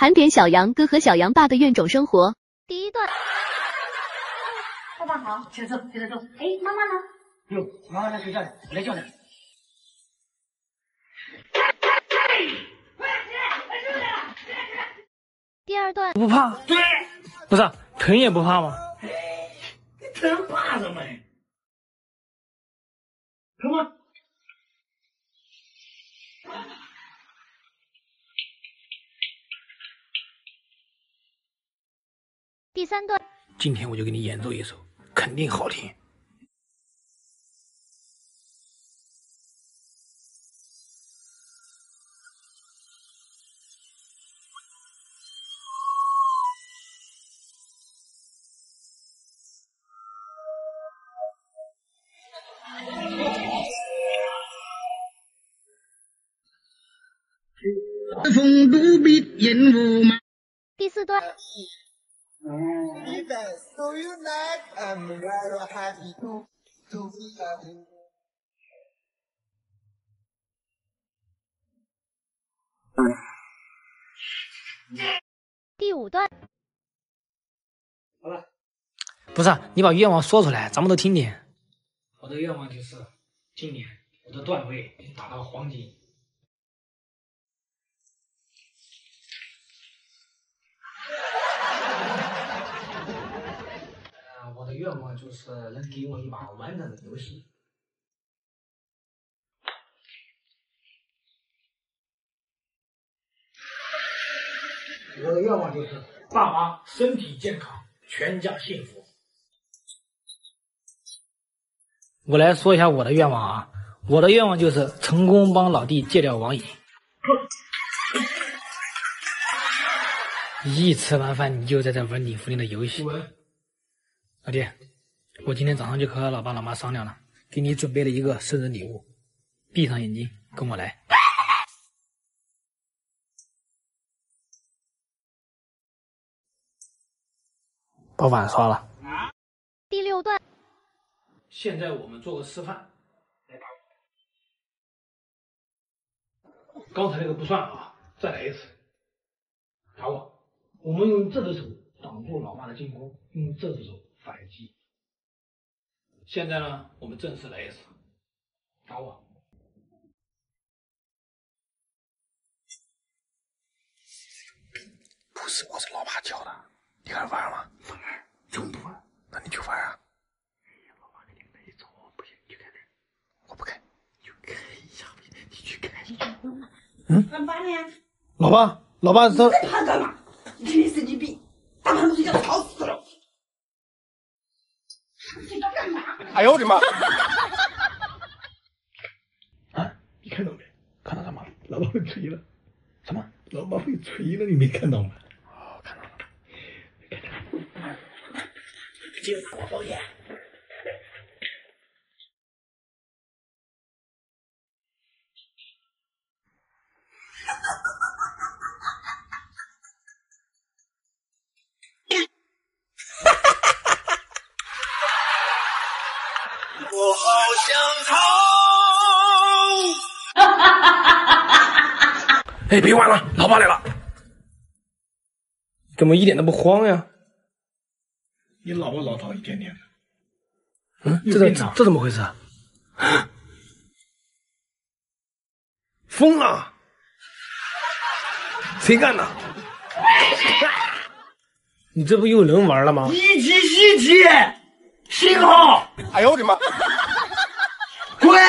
盘点小杨哥和小杨爸的怨种生活。第一段，爸爸好，起来走，起来走。哎，妈妈呢？哟，妈妈在睡觉呢，我来叫她。第二段，不怕？对，不是疼也不怕吗？疼怕什么？疼吗？三段，今天我就给你演奏一首，肯定好听。风度比烟雾嘛。第四段，第五段。好了，不是你把愿望说出来，咱们都听听。我的愿望就是，今年我的段位已打到黄金。愿望就是能给我一把完整的游戏。我的愿望就是爸妈身体健康，全家幸福。我来说一下我的愿望啊，我的愿望就是成功帮老弟戒掉网瘾。一吃完饭你就在这玩你父亲的游戏。老弟，我今天早上就和老爸老妈商量了，给你准备了一个生日礼物。闭上眼睛，跟我来。把碗刷了。第六段，现在我们做个示范，来打我。刚才那个不算啊，再来一次。打我，我们用这只手挡住老爸的进攻，用这只手反击。现在呢，我们正式来一次，打我。不是，我是老爸教的，你还玩吗？玩，怎么不玩？那你就玩啊！我不开。干嘛呢？老爸，老爸这怕干嘛？你神经病，大盘都是要吵死了。你要干嘛？哎呦我的妈！啊，你看到没？看到什么？老爸会吹了。什么？老爸会吹了，你没看到吗？哦，看到了。看到了。接着我包烟。我好想逃。哎，别玩了，老爸来了。怎么一点都不慌呀？你老不老套一点点的？嗯，这怎这怎么回事啊？疯了！谁干的？你这不又能玩了吗？一级一级，信号，哎呦我的妈！滚！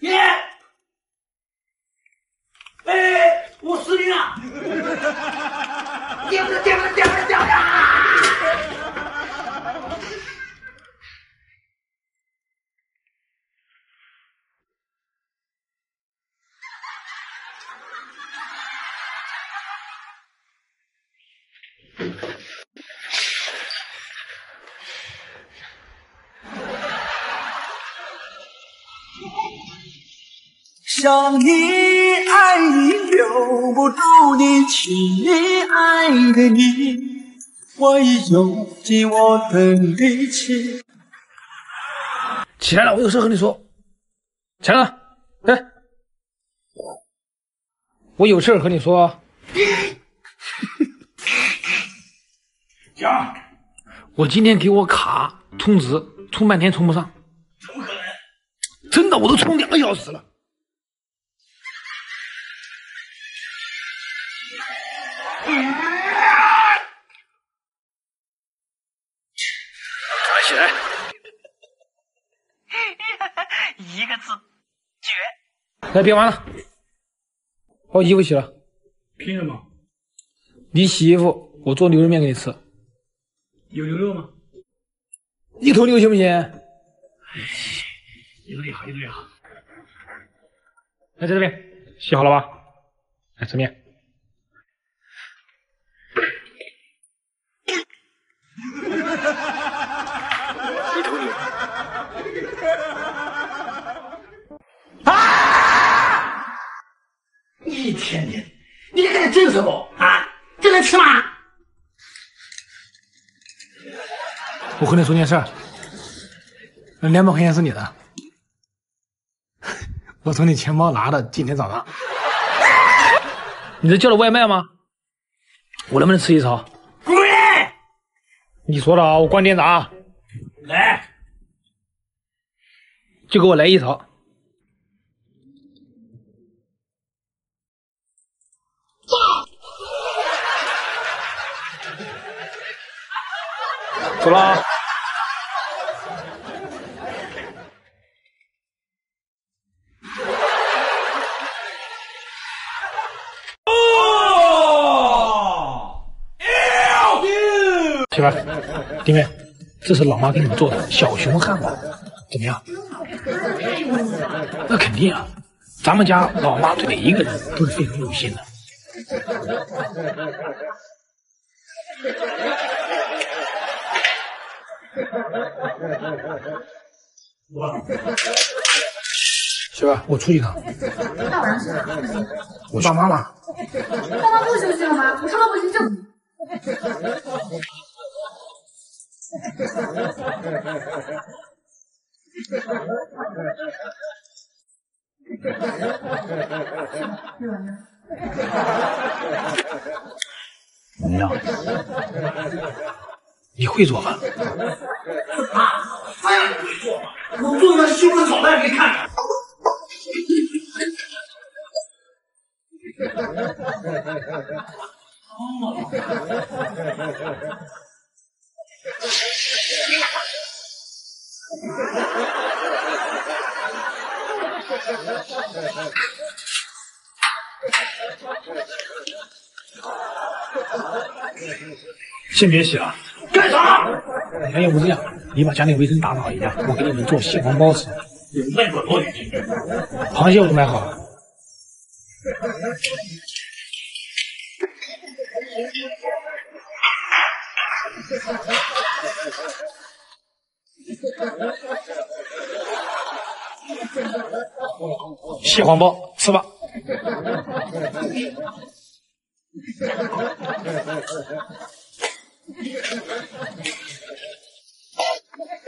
耶！哎，我死定了！掉了掉了掉了掉了！想你爱你留不住你，亲爱的你，我已用尽我的力气。起来了，我有事和你说。起来了，来，我有事和你说。讲，我今天给我卡充值，充半天充不上。怎么可能？真的，我都充两个小时了。起来！一个字，绝！来，别玩了，把我衣服洗了。凭什么？你洗衣服，我做牛肉面给你吃。有牛肉吗？一头牛行不行？有理好，有理好。来，在这边洗好了吧？来吃面。一天天，你在这整什么啊？这能吃吗？我和你说件事儿，那两百块钱是你的，我从你钱包拿的。今天早上，你这叫的外卖吗？我能不能吃一勺？滚！你说的啊，我关店的啊，来，就给我来一勺。走了啊。起来，弟妹，这是老妈给你们做的小熊汉堡，怎么样？那肯定啊，咱们家老妈对每一个人都是非常用心的。媳妇，我出去一趟。干嘛去？我爸妈嘛。爸妈不休息了吗？我说了不行就。怎么样？你会做饭？当然不会做嘛，我做的西红柿炒蛋给你看看。先别洗了？那要不这样，你把家里卫生打扫一下，我给你们做蟹黄包吃。卖多少钱？螃蟹我都买好了。蟹黄包，吃吧。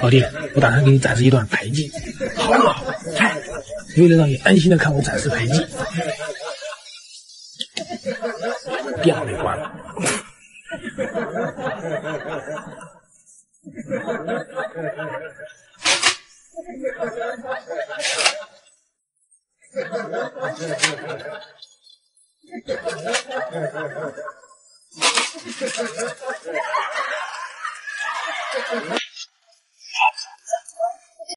老弟，我打算给你展示一段牌技。好了，看，为了让你安心的看我展示牌技，电脑没关了。